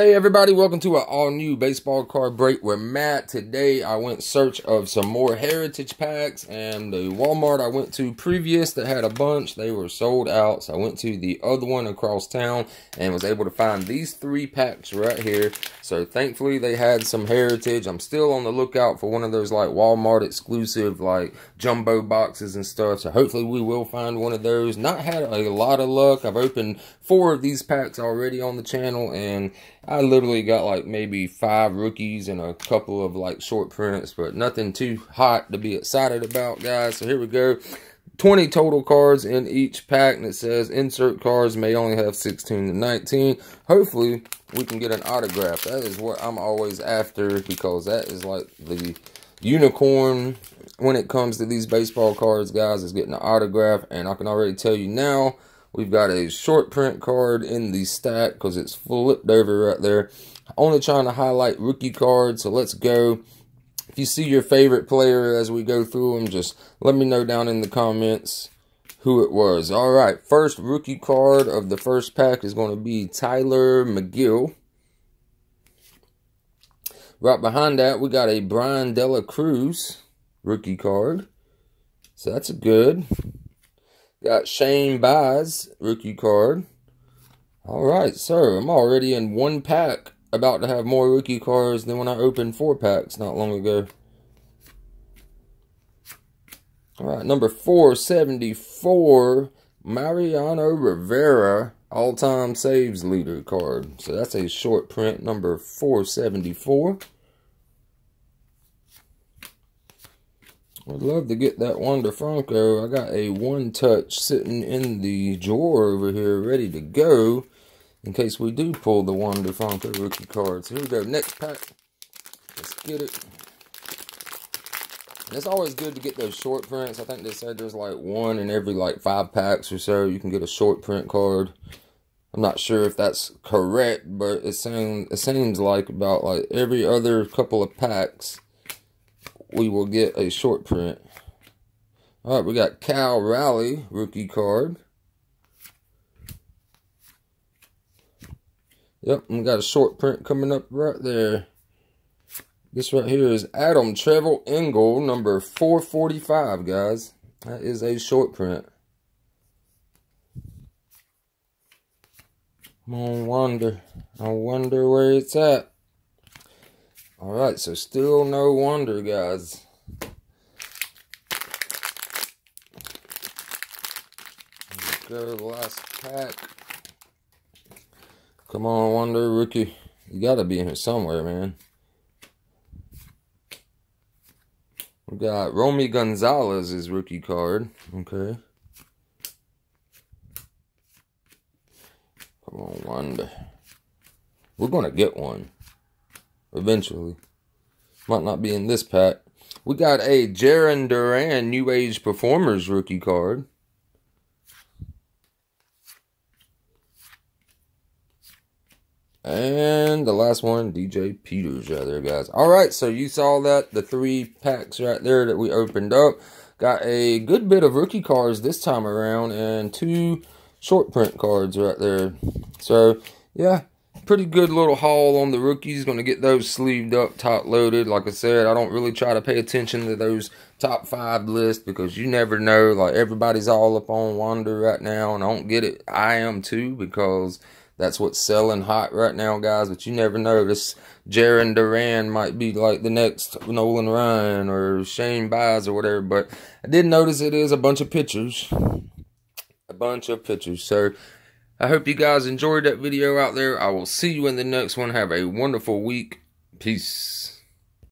Hey everybody, welcome to an all new baseball card break with Matt. Today I went search of some more heritage packs and the Walmart I went to previous that had a bunch, they were sold out. So I went to the other one across town and was able to find these three packs right here. So thankfully they had some heritage. I'm still on the lookout for one of those like Walmart exclusive like jumbo boxes and stuff. So hopefully we will find one of those. Not had a lot of luck. I've opened four of these packs already on the channel and I literally got like maybe five rookies and a couple of like short prints, but nothing too hot to be excited about, guys. So here we go. 20 total cards in each pack, and it says insert cards may only have 16 to 19. Hopefully, we can get an autograph. That is what I'm always after because that is like the unicorn when it comes to these baseball cards, guys, is getting an autograph. And I can already tell you now, We've got a short print card in the stack because it's flipped over right there. Only trying to highlight rookie cards, so let's go. If you see your favorite player as we go through them, just let me know down in the comments who it was. All right, first rookie card of the first pack is going to be Tylor Megill. Right behind that, we got a Bryan De La Cruz rookie card. So that's a good. Got Shane Baz, rookie card. All right, sir. I'm already in one pack. About to have more rookie cards than when I opened four packs not long ago. All right, number 474, Mariano Rivera, all-time saves leader card. So that's a short print, number 474. I'd love to get that Wander Franco. I got a one touch sitting in the drawer over here ready to go in case we do pull the Wander Franco rookie cards. Here we go. Next pack. Let's get it. And it's always good to get those short prints. I think they said there's like one in every like five packs or so. You can get a short print card. I'm not sure if that's correct, but it seems it seems like about like every other couple of packs we will get a short print. All right, we got Cal Raleigh rookie card. Yep, we got a short print coming up right there. This right here is Adam Travel Engel, number 445, guys. That is a short print. I wonder. I wonder where it's at. All right, so still no Wander, guys. Go last pack. Come on, Wander Rookie. You gotta be in here somewhere, man. We got Romy Gonzalez's rookie card. Okay. Come on, Wander. We're gonna get one eventually. Might not be in this pack. We got a Jarren Duran New Age Performers rookie card. And the last one, DJ Peters right there, guys. All right, so you saw that, the three packs right there that we opened up. Got a good bit of rookie cards this time around and two short print cards right there. So, yeah, pretty good little haul on the rookies. Going to get those sleeved up, top loaded. Like I said, I don't really try to pay attention to those top five lists because you never know. Like everybody's all up on Wander right now, and I don't get it. I am too because that's what's selling hot right now, guys. But you never know. This Jarren Duran might be like the next Nolan Ryan or Shane Baz or whatever. But I did notice it is a bunch of pictures. A bunch of pictures. So I hope you guys enjoyed that video out there. I will see you in the next one. Have a wonderful week. Peace.